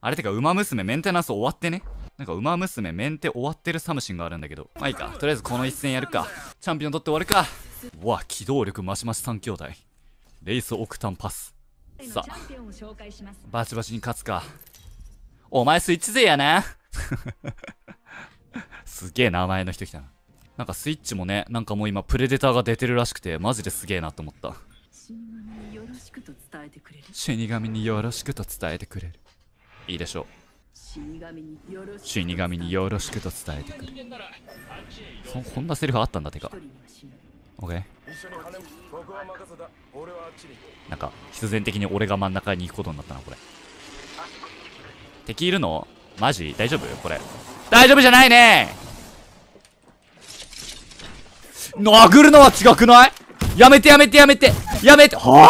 あれてか、馬娘メンテナンス終わってね。なんか、馬娘メンテ終わってるサムシンがあるんだけど。まあいいか。とりあえずこの一戦やるか。チャンピオン取って終わるか。うわ、機動力マシマシ3兄弟。レイスオクタンパス。さあ、バチバチに勝つか。お前スイッチ勢やな。すげえ名前の人来たな。なんかスイッチもね、なんかもう今プレデターが出てるらしくて、マジですげえなと思った。死神によろしくと伝えてくれる。いいでしょう。死神によろしくと伝えてくれる。そこんなセリフあったんだてか。オッケー。なんか、必然的に俺が真ん中に行くことになったな、これ。敵いるの？マジ？大丈夫？これ。大丈夫じゃないね殴るのは違くない？やめてやめてやめてやめては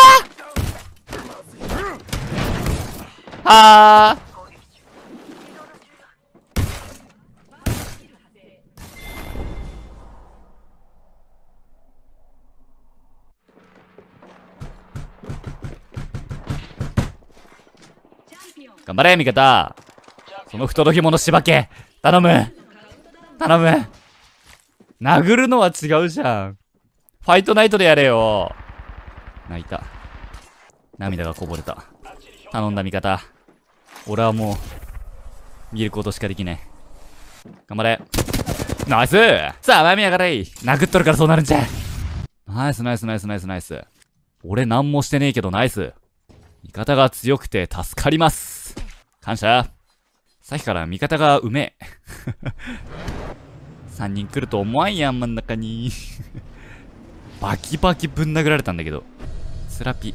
あ？はあ？頑張れ味方その不届き者しばけ頼む頼む殴るのは違うじゃん。ファイトナイトでやれよ。泣いた。涙がこぼれた。頼んだ味方。俺はもう、見ることしかできない。頑張れ。ナイスさあ、前見やがれい殴っとるからそうなるんじゃナイスナイスナイスナイスナイス。俺何もしてねえけどナイス。味方が強くて助かります。感謝。さっきから味方がうめえ。3人来ると思わんやん、真ん中に。バキバキぶん殴られたんだけど。スラピ。